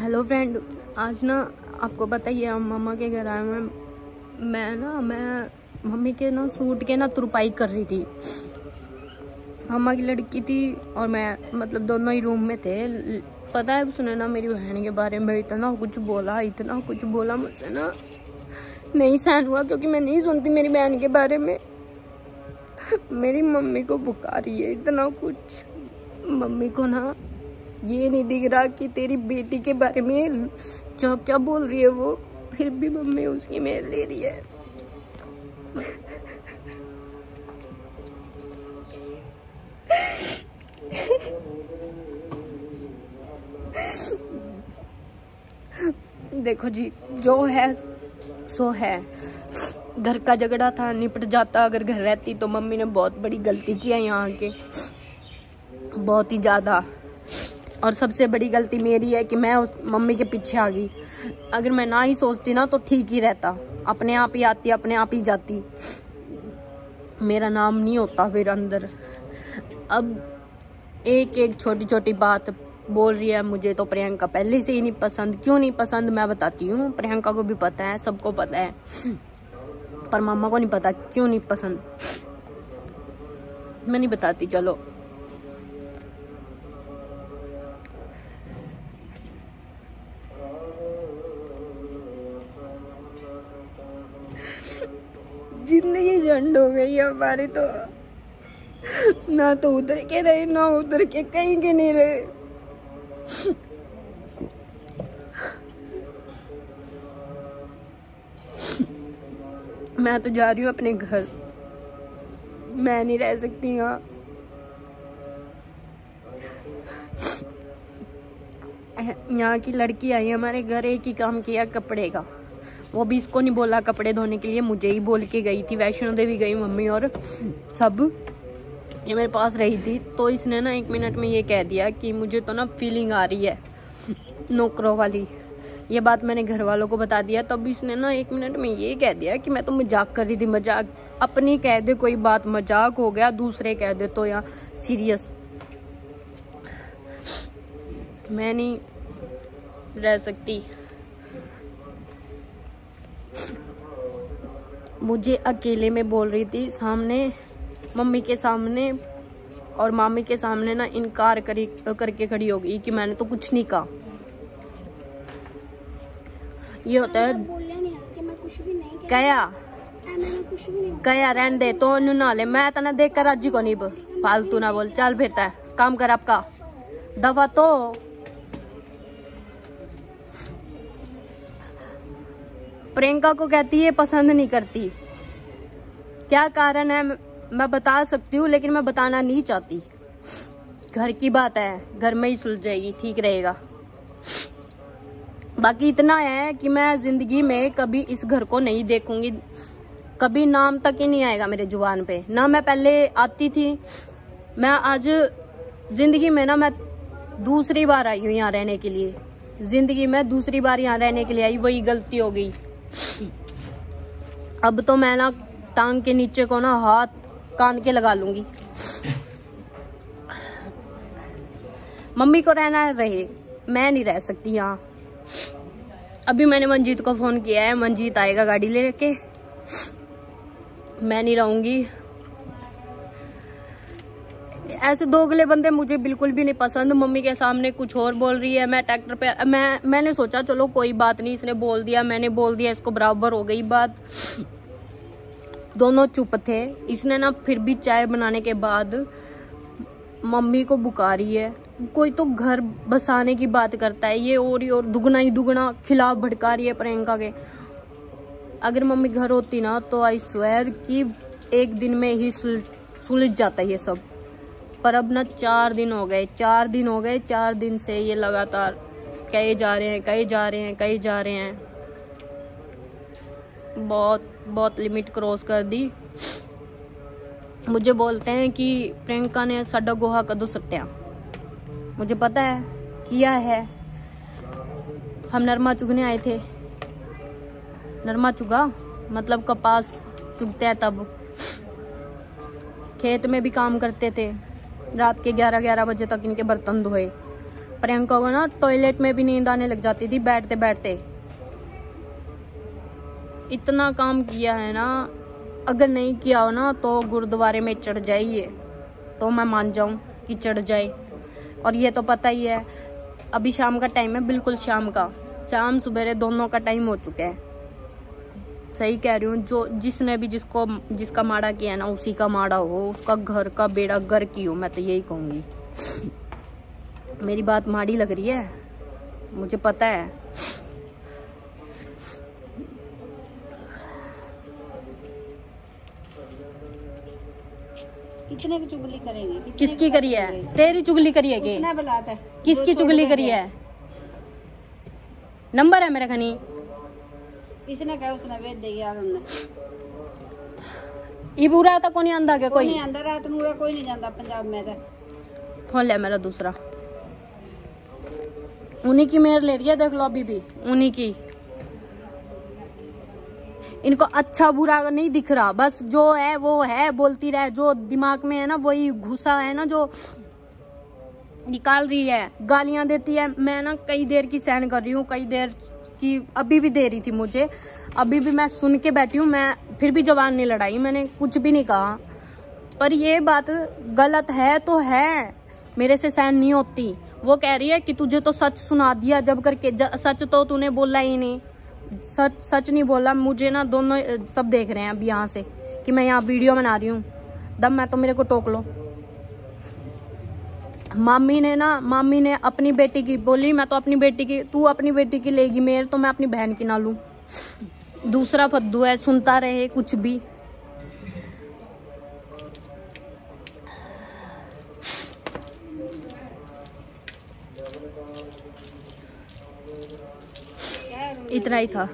Hello friend आज ना आपको पता ही है, हम मम्मा के घर आए हुए। मैं ना, मैं मम्मी के ना सूट के ना तुरपाई कर रही थी। मम्मा की लड़की थी और मैं मतलब दोनों ही रूम में थे। पता है उसने ना मेरी बहन के बारे में इतना कुछ बोला, इतना कुछ बोला मुझसे ना। नहीं सहन हुआ, क्योंकि मैं नहीं सुनती मेरी बहन के बारे में। मेरी मम्मी को बुखारी है इतना कुछ। मम्मी को ना ये नहीं दिख रहा कि तेरी बेटी के बारे में जो क्या बोल रही है वो? फिर भी मम्मी उसकी मेल ले रही है। देखो जी, जो है, सो है। घर का झगड़ा था, निपट जाता। अगर घर रहती तो मम्मी ने बहुत बड़ी गलती की है यहाँ के। बहुत ही ज़्यादा। और सबसे बड़ी गलती मेरी है कि मैं उस मम्मी के पीछे आ गई। अगर मैं ना ही सोचती ना तो ठीक ही रहता। अपने आप ही आती, अपने आप ही जाती। मेरा नाम नहीं होता फिर अंदर। अब एक एक छोटी छोटी बात बोल रही है मुझे तो प्रियंका। पहले से ही नहीं पसंद। क्यों नहीं पसंद? मैं बताती हूँ। प्रियंका को भी पता है, सबको पता है। पर मामा को नहीं पता क्यों नहीं पसंद। मैं नहीं बताती, चलो। ज़िंदगी झंड हो गई है हमारी तो। ना तो उधर के रहे, ना उधर के कहीं के नहीं रहे। मैं तो जा रही हूँ अपने घर। मैं नहीं रह सकती यहाँ। यहाँ की लड़की आई हमारे घर, एक ही काम किया, कपड़े का। वो भी इसको नहीं बोला कपड़े धोने के लिए, मुझे ही बोल के गई थी। वैष्णो देवी गई मम्मी और सब ये मेरे पास रही थी। तो इसने ना एक मिनट में ये कह दिया कि मुझे तो ना फीलिंग आ रही है, नौकरों वाली। ये बात मैंने घर वालों को बता दिया। तब इसने ना एक मिनट में ये कह दिया कि मैं तो मज़ाक कर रही थी, मज़ाक। अपनी कह दे कोई बात, मज़ाक हो गया, दूसरे कह दे तो या सीरियस मैं नहीं रह सकती। मुझे अकेले में बोल रही थी सामने मम्मी के सामने और मामी के सामने ना इनकार करी करके खड़ी हो गई कि मैंने तो कुछ नहीं कहा। ये होता है नहीं कया? नहीं कया रहन दे तो नु ले मैं तना देख कर राज़ी को नहीं फालतू ना बोल। चल फिरता है काम कर आपका। दवा तो। प्रियंका को कहती है, पसंद नहीं करती। क्या कारण है, मैं- बता सकती हूँ, लेकिन मैं बताना नहीं चाहती। घर की बात है, घर में ही सुलझ जाएगी, ठीक रहेगा। बाकी इतना है कि मैं ज़िंदगी में कभी इस घर को नहीं देखूँगी। कभी नाम तक ही नहीं आएगा मेरे ज़ुबान पे। ना मैं पहले आती थी, मैं आज ज़िंदगी में ना मैं दूसरी बार आई हूँ यहाँ रहने के लिए। ज़िंदगी में दूसरी बार यहाँ रहने के लिए आई, वही गलती हो गई। अब तो मैं ना टांग के नीचे को ना हाथ कान के लगा लूँगी। मम्मी को रहना रहे, मैं नहीं रह सकती यहाँ। अभी मैंने मंजीत को फ़ोन किया है, मंजीत आएगा गाड़ी लेके। मैं नहीं रहूँगी। ऐसे दोगले बंदे मुझे बिल्कुल भी नहीं पसंद। मम्मी के सामने कुछ और बोल रही है, मैं ट्रैक्टर पे, मैं, मैंने सोचा, चलो कोई बात नहीं, इसने बोल दिया, मैंने बोल दिया, इसको बराबर हो गई बात। दोनों चुप थे। इसने ना फिर भी चाय बनाने के बाद मम्मी को बुकारी है। कोई तो घर बसाने की बात करता है, ये और ही और, दुगना ही दुगना खिलाफ भड़का रही है प्रियंका के। अगर मम्मी घर होती ना तो आई स्वेर कि एक दिन में ही सुलझ जाता है ये सब। पर अब ना चार दिन हो गए, चार दिन हो गए, चार दिन से ये लगातार कहे जा रहे हैं, कहे जा रहे हैं, कहे जा रहे हैं। बहुत बहुत लिमिट क्रॉस कर दी। मुझे बोलते हैं कि प्रियंका ने साडा गोहा कदों सट्टिया मुझे पता है, किया है। हम नरमा चुगने आए थे। नरमा चुगा मतलब कपास चुगते हैं तब। खेत में भी काम करते थे। रात के 11 11 बजे तक इनके बर्तन धोए। प्रियंका को ना टॉयलेट में भी नींद आने लग जाती थी बैठते बैठते इतना काम किया है ना, अगर नहीं किया हो ना तो गुरुद्वारे में चढ़ जाइए। तो मैं मान जाऊँ कि चढ़ जाए। और ये तो पता ही है, अभी शाम का टाइम है, बिल्कुल शाम का। शाम सुबेरे दोनों का टाइम हो चुका है। सही कह रही हूँ जो जिसने भी जिसको जिसका माड़ा किया है ना उसी का माड़ा हो उसका घर का बेड़ा घर की हो मैं तो यही कहूँगी। मेरी बात माड़ी लग रही है? मुझे पता है। कितने की चुगली करेंगे? किसकी करी है? तेरी चुगली करी है बुलाता है। किसकी चुगली करी है? नंबर है मेरा खनी। इसने कहा उसने भेज दे यार हमने। ये बुरा था कोनी आंदा के कोई? नहीं अंदर रात नूरा कोई नहीं पंजाब में तो। फ़ोन ले मेरा दूसरा। उन्हीं की मेयर ले रही है देख लो अभी भी उन्हीं की। इनको अच्छा बुरा नहीं दिख रहा बस जो है वो है बोलती रहे जो दिमाग में है ना वही घुसा है ना जो निकाल रही है गालियाँ देती है। मैं ना कई देर की सहन कर रही हूँ कई देर की अभी भी दे रही थी मुझे। अभी भी मैं सुन के बैठी हूँ मैं फिर भी जवान नहीं लड़ाई मैंने कुछ भी नहीं कहा। पर ये बात गलत है तो है मेरे से सहन नहीं होती। वो कह रही है कि तुझे तो सच सुना दिया जब करके ज, सच तो तूने बोला ही नहीं। सच सच नहीं बोला मुझे ना दोनों सब देख रहे हैं अब यहाँ से कि मैं यहाँ वीडियो बना रही हूँ। दम मैं तो मेरे को टोक लो। मामी ने ना, मामी ने अपनी बेटी की बोली, मैं तो अपनी बेटी की, तू अपनी बेटी की लेगी मेरे तो मैं अपनी बहन की ना लूँ। दूसरा फद्दू है, सुनता रहे कुछ भी। इतना ही था।